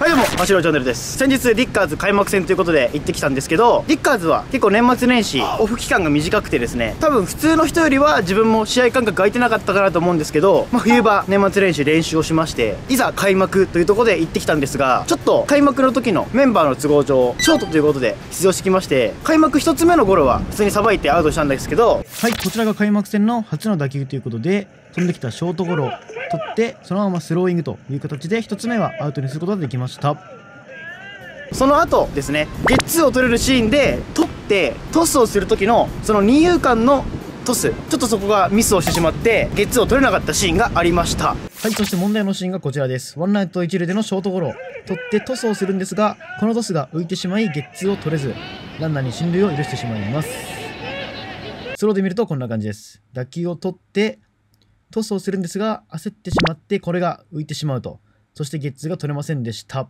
はいどうも、マシロチャンネルです。先日、リッカーズ開幕戦ということで行ってきたんですけど、リッカーズは結構年末年始、オフ期間が短くてですね、多分普通の人よりは自分も試合間隔空いてなかったかなと思うんですけど、まあ、冬場、年末年始練習をしまして、いざ開幕というところで行ってきたんですが、ちょっと開幕の時のメンバーの都合上、ショートということで出場してきまして、開幕1つ目のゴロは普通にさばいてアウトしたんですけど、はい、こちらが開幕戦の初の打球ということで、飛んできたショートゴロを取って、そのままスローイングという形で1つ目はアウトにすることができました。その後ですねゲッツーを取れるシーンで取ってトスをする時のその二遊間のトスちょっとそこがミスをしてしまってゲッツーを取れなかったシーンがありました。はいそして問題のシーンがこちらです。ワンナイト一塁でのショートゴロ取ってトスをするんですがこのトスが浮いてしまいゲッツーを取れずランナーに進塁を許してしまいます。スローで見るとこんな感じです。打球を取ってトスをするんですが焦ってしまってこれが浮いてしまうと。そしてゲッツーが取れませんでした。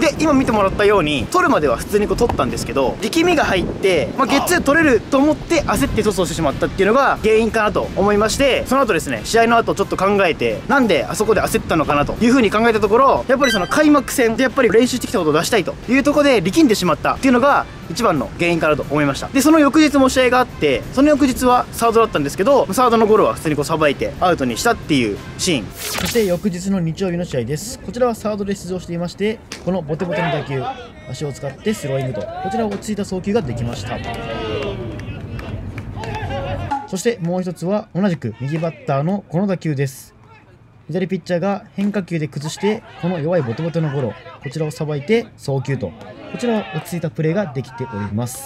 で今見てもらったように取るまでは普通にこう取ったんですけど力みが入って、まあ、ゲッツー取れると思って焦ってトスをしてしまったっていうのが原因かなと思いましてその後ですね試合の後ちょっと考えてなんであそこで焦ったのかなというふうに考えたところやっぱりその開幕戦でやっぱり練習してきたことを出したいというところで力んでしまったっていうのが一番の原因かなと思いました。でその翌日も試合があってその翌日はサードだったんですけどサードのゴロは普通にこうさばいてアウトにしたっていうシーン。そして翌日の日曜日の試合です。こちらはサードで出場していましてこのボテボテの打球足を使ってスローイングと。こちら落ち着いた送球ができました。そしてもう一つは同じく右バッターのこの打球です。左ピッチャーが変化球で崩してこの弱いボトボトのゴロこちらをさばいて送球とこちらは落ち着いたプレーができております。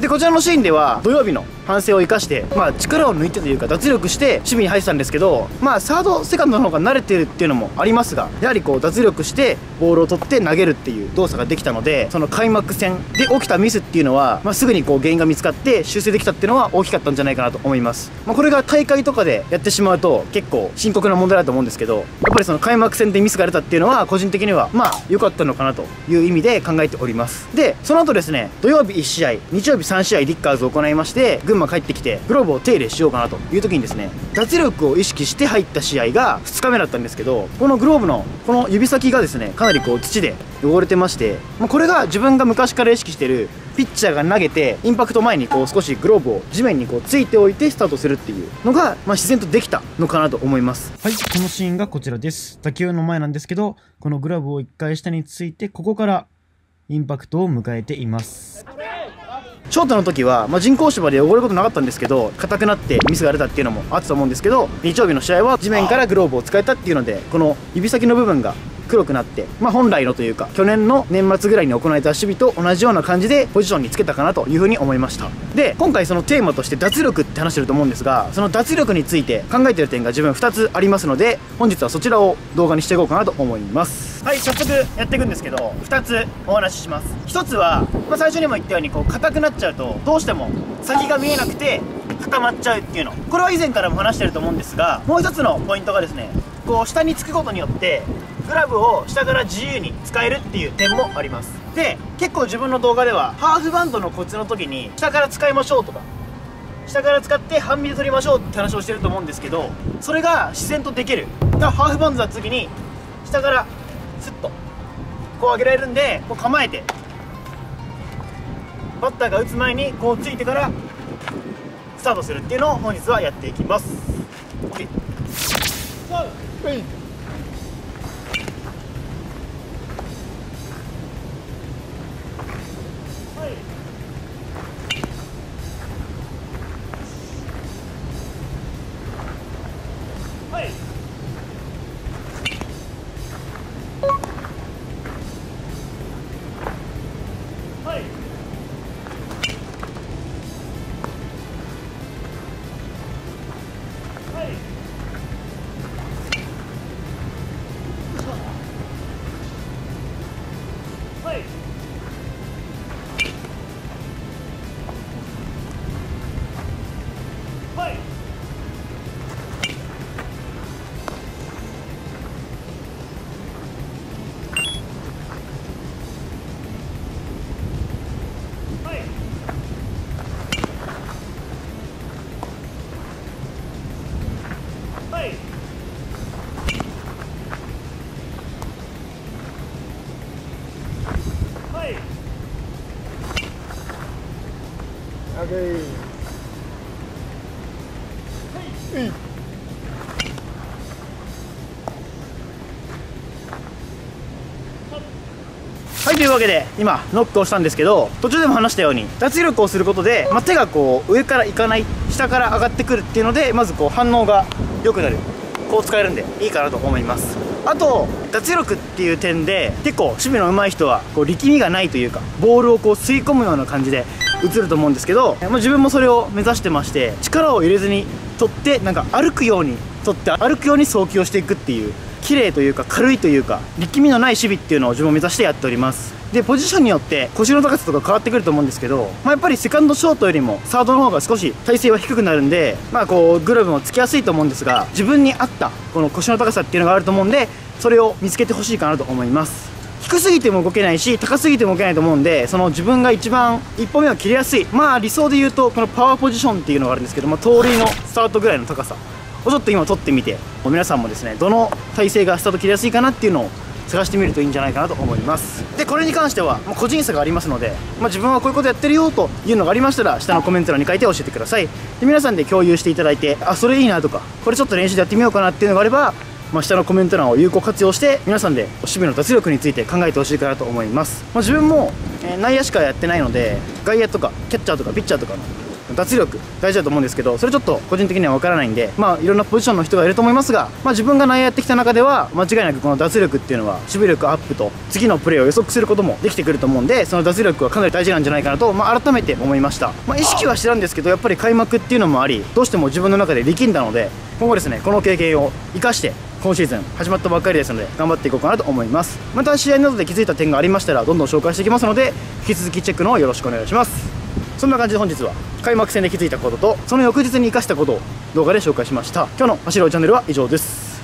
でこちらのシーンでは土曜日の反省を生かして、まあ、力を抜いてというか脱力して守備に入ってたんですけど、まあ、サードセカンドの方が慣れてるっていうのもありますがやはりこう脱力してボールを取って投げるっていう動作ができたのでその開幕戦で起きたミスっていうのは、まあ、すぐにこう原因が見つかって修正できたっていうのは大きかったんじゃないかなと思います、まあ、これが大会とかでやってしまうと結構深刻な問題だと思うんですけどやっぱりその開幕戦でミスが出たっていうのは個人的にはまあ良かったのかなという意味で考えております。でその後ですね土曜日1試合日曜日3試合リッカーズを行いまして群馬帰ってきてグローブを手入れしようかなという時にですね脱力を意識して入った試合が2日目だったんですけどこのグローブのこの指先がですねかなりこう土で汚れてましてこれが自分が昔から意識してるピッチャーが投げてインパクト前にこう少しグローブを地面にこうついておいてスタートするっていうのが、まあ、自然とできたのかなと思います。はいこのシーンがこちらです。打球の前なんですけどこのグラブを1回下についてここからインパクトを迎えています。ショートの時は、まあ、人工芝で汚れることなかったんですけど硬くなってミスが出たっていうのもあったと思うんですけど日曜日の試合は地面からグローブを使えたっていうのでこの指先の部分が黒くなって、まあ、本来のというか去年の年末ぐらいに行われた守備と同じような感じでポジションにつけたかなというふうに思いました。で今回そのテーマとして脱力って話してると思うんですがその脱力について考えてる点が自分2つありますので本日はそちらを動画にしていこうかなと思います。はい早速やっていくんですけど2つお話しします。1つは、まあ、最初にも言ったようにこう硬くなっちゃうとどうしても先が見えなくて固まっちゃうっていうの。これは以前からも話してると思うんですがもう1つのポイントがですねこう下につくことによってグラブを下から自由に使えるっていう点もあります。で結構自分の動画ではハーフバンドのコツの時に下から使いましょうとか下から使って半身で取りましょうって話をしてると思うんですけどそれが自然とできる。だからハーフバンドの時に下からスッとこう上げられるんでこう構えてバッターが打つ前にこうついてからスタートするっていうのを本日はやっていきます。OK place. というわけで今ノックをしたんですけど途中でも話したように脱力をすることで、まあ、手がこう上からいかない下から上がってくるっていうのでまずこう反応が良くなる。こう使えるんでいいかなと思います。あと脱力っていう点で結構守備の上手い人はこう力みがないというかボールをこう吸い込むような感じで映ると思うんですけど、まあ、自分もそれを目指してまして力を入れずに取ってなんか歩くように取って歩くように送球をしていくっていう綺麗というか軽いというか力みのない守備っていうのを自分を目指してやっております。でポジションによって腰の高さとか変わってくると思うんですけど、まあ、やっぱりセカンドショートよりもサードの方が少し体勢は低くなるんでまあこうグローブもつきやすいと思うんですが自分に合ったこの腰の高さっていうのがあると思うんでそれを見つけてほしいかなと思います。低すぎても動けないし高すぎても動けないと思うんでその自分が一番1歩目を切りやすいまあ理想で言うとこのパワーポジションっていうのがあるんですけど、まあ、盗塁のスタートぐらいの高さ。をちょっと今取ってみて皆さんもですねどの体勢がスタート切りやすいかなっていうのを探してみるといいんじゃないかなと思います。でこれに関しては、まあ、個人差がありますので、まあ、自分はこういうことやってるよというのがありましたら下のコメント欄に書いて教えてください。で皆さんで共有していただいてあそれいいなとかこれちょっと練習でやってみようかなっていうのがあればまあ、下のコメント欄を有効活用して皆さんで守備の脱力について考えてほしいかなと思います、まあ、自分も、え、内野しかやってないので外野とかキャッチャーとかピッチャーとかの脱力大事だと思うんですけどそれちょっと個人的には分からないんでまあいろんなポジションの人がいると思いますが、まあ、自分が内野やってきた中では間違いなくこの脱力っていうのは守備力アップと次のプレーを予測することもできてくると思うんでその脱力はかなり大事なんじゃないかなと、まあ、改めて思いました、まあ、意識はしてたんですけどやっぱり開幕っていうのもありどうしても自分の中で力んだので今後ですねこの経験を生かして今シーズン始まったばっかりですので頑張っていこうかなと思います。また試合などで気づいた点がありましたらどんどん紹介していきますので引き続きチェックの方よろしくお願いします。そんな感じで本日は開幕戦で気づいたこととその翌日に生かしたことを動画で紹介しました。今日の走ろうチャンネルは以上です。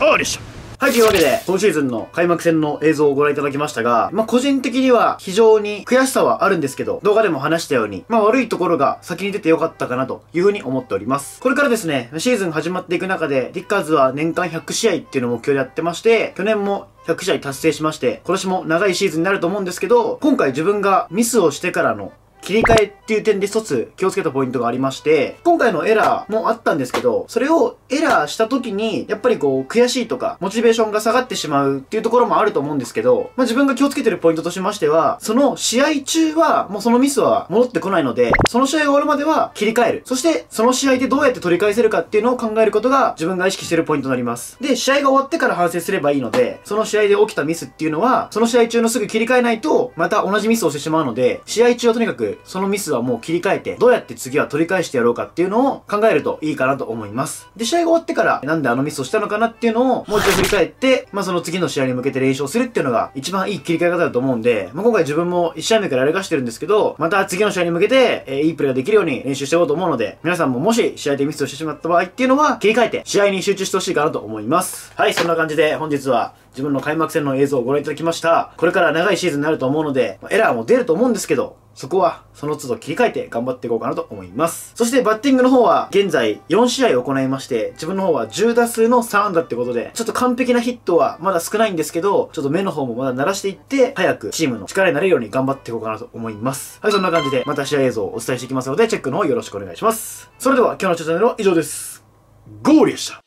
あーでしたはい、というわけで、今シーズンの開幕戦の映像をご覧いただきましたが、まあ、個人的には非常に悔しさはあるんですけど、動画でも話したように、まあ、悪いところが先に出てよかったかなというふうに思っております。これからですね、シーズン始まっていく中で、リッカーズは年間100試合っていうのを目標でやってまして、去年も100試合達成しまして、今年も長いシーズンになると思うんですけど、今回自分がミスをしてからの切り替えっていう点で一つ気をつけたポイントがありまして、今回のエラーもあったんですけど、それをエラーした時に、やっぱりこう、悔しいとか、モチベーションが下がってしまうっていうところもあると思うんですけど、まあ、自分が気をつけてるポイントとしましては、その試合中は、もうそのミスは戻ってこないので、その試合が終わるまでは切り替える。そして、その試合でどうやって取り返せるかっていうのを考えることが、自分が意識してるポイントになります。で、試合が終わってから反省すればいいので、その試合で起きたミスっていうのは、その試合中のすぐ切り替えないと、また同じミスをしてしまうので、試合中はとにかく、そのミスはもう切り替えて、どうやって次は取り返してやろうかっていうのを考えるといいかなと思います。で、試合が終わってから、なんであのミスをしたのかなっていうのを、もう一度振り返って、まあその次の試合に向けて練習をするっていうのが、一番いい切り替え方だと思うんで、まあ今回自分も1試合目からやりかしてるんですけど、また次の試合に向けて、えー、いいプレーができるように練習していこうと思うので、皆さんももし試合でミスをしてしまった場合っていうのは、切り替えて、試合に集中してほしいかなと思います。はい、そんな感じで本日は、自分の開幕戦の映像をご覧いただきました。これから長いシーズンになると思うので、エラーも出ると思うんですけど、そこは、その都度切り替えて頑張っていこうかなと思います。そしてバッティングの方は、現在4試合行いまして、自分の方は10打数の3安打ってことで、ちょっと完璧なヒットはまだ少ないんですけど、ちょっと目の方もまだ鳴らしていって、早くチームの力になれるように頑張っていこうかなと思います。はい、そんな感じで、また試合映像をお伝えしていきますので、チェックの方よろしくお願いします。それでは、今日のチャンネルは以上です。ゴールでした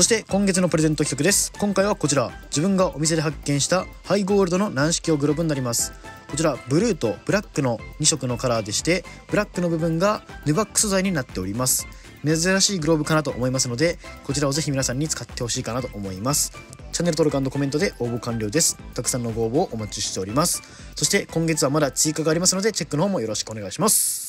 そして今月のプレゼント企画です。今回はこちら、自分がお店で発見したハイゴールドの軟式用グローブになります。こちら、ブルーとブラックの2色のカラーでして、ブラックの部分がヌバック素材になっております。珍しいグローブかなと思いますので、こちらをぜひ皆さんに使ってほしいかなと思います。チャンネル登録コメントで応募完了です。たくさんのご応募をお待ちしております。そして今月はまだ追加がありますので、チェックの方もよろしくお願いします。